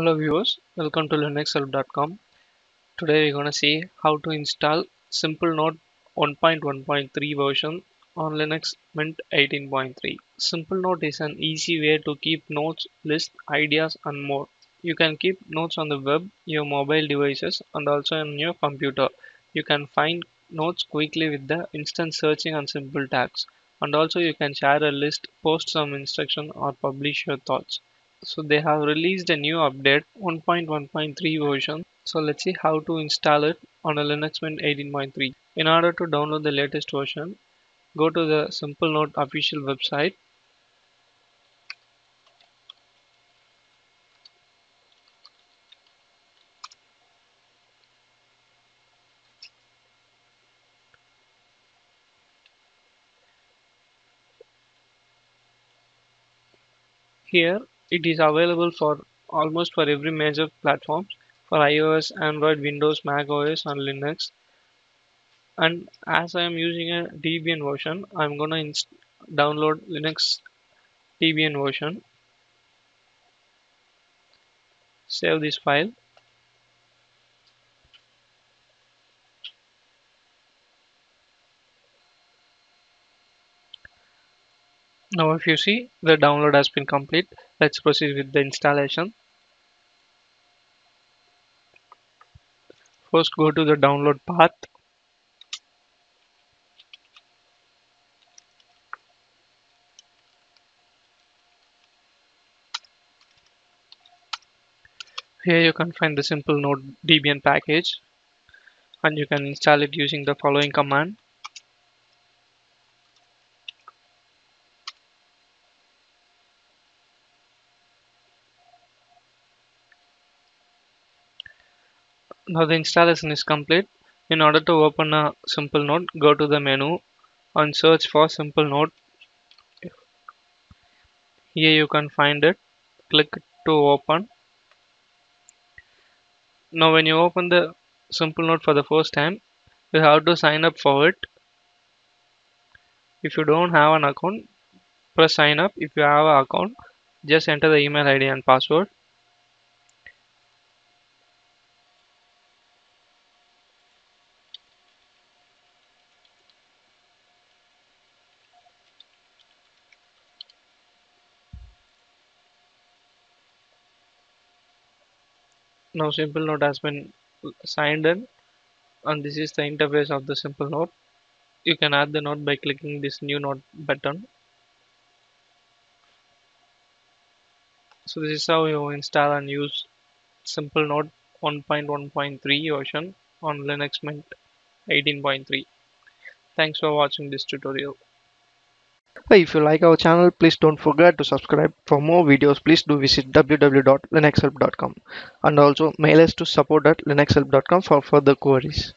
Hello viewers, welcome to linuxhelp.com. Today we're gonna see how to install Simplenote 1.1.3 version on Linux Mint 18.3. Simplenote is an easy way to keep notes, lists, ideas and more. You can keep notes on the web, your mobile devices and also on your computer. You can find notes quickly with the instant searching and simple tags. And also you can share a list, post some instruction or publish your thoughts so they have released a new update 1.1.3 version. So let's see how to install it on a linux mint 18.3 in order to download the latest version go to the Simplenote official website. Here it is available for almost for every major platform for iOS, Android, Windows, Mac OS and Linux. And as I am using a Debian version I'm gonna download Linux Debian version. Save this file now if you see the download has been complete. Let's proceed with the installation. First go to the download path. Here you can find the Simplenote debian package and you can install it using the following command now the installation is complete. In order to open a Simplenote go to the menu and search for Simplenote here you can find it. Click to open. Now when you open the Simplenote for the first time you have to sign up for it. If you don't have an account press sign up. If you have an account just enter the email id and password now Simplenote has been signed in and this is the interface of the Simplenote. You can add the note by clicking this new note button. So this is how you install and use Simplenote 1.1.3 version on linux mint 18.3 thanks for watching this tutorial if you like our channel, please don't forget to subscribe. For more videos, please do visit www.linuxhelp.com and also mail us to support at linuxhelp.com for further queries.